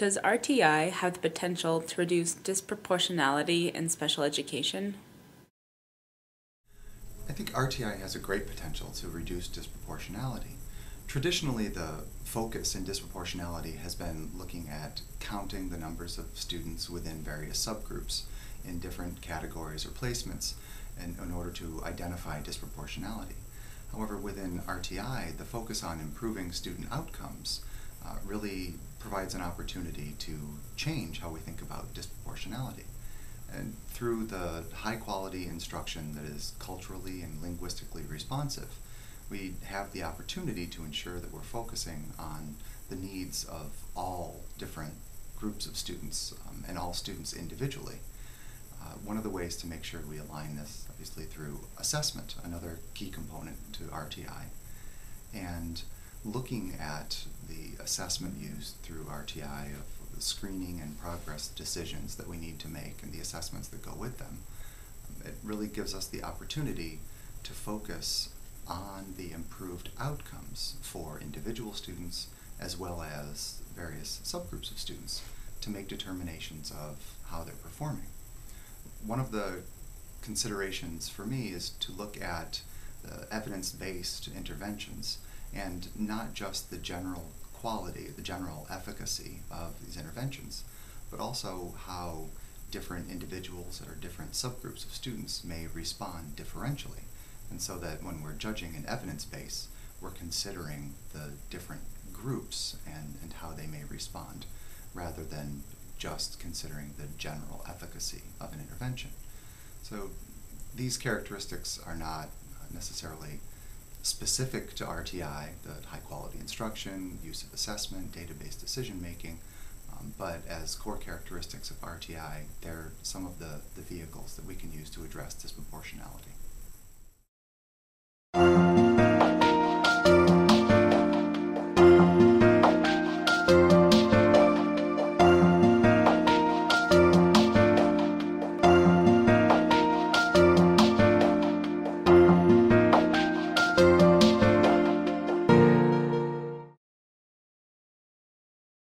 Does RTI have the potential to reduce disproportionality in special education? I think RTI has a great potential to reduce disproportionality. Traditionally, the focus in disproportionality has been looking at counting the numbers of students within various subgroups in different categories or placements in, in order to identify disproportionality. However, within RTI, the focus on improving student outcomes uh, really provides an opportunity to change how we think about disproportionality. And through the high quality instruction that is culturally and linguistically responsive, we have the opportunity to ensure that we're focusing on the needs of all different groups of students um, and all students individually. Uh, one of the ways to make sure we align this, obviously, through assessment, another key component to RTI, and looking at the assessment used through RTI of the screening and progress decisions that we need to make and the assessments that go with them. It really gives us the opportunity to focus on the improved outcomes for individual students as well as various subgroups of students to make determinations of how they're performing. One of the considerations for me is to look at uh, evidence-based interventions and not just the general quality, the general efficacy of these interventions, but also how different individuals or different subgroups of students may respond differentially. And so that when we're judging an evidence base, we're considering the different groups and, and how they may respond, rather than just considering the general efficacy of an intervention. So these characteristics are not necessarily specific to RTI, the high quality instruction, use of assessment, database decision making, um, but as core characteristics of RTI, they're some of the, the vehicles that we can use to address disproportionality.